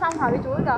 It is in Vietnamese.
song song hồi với chuối cơ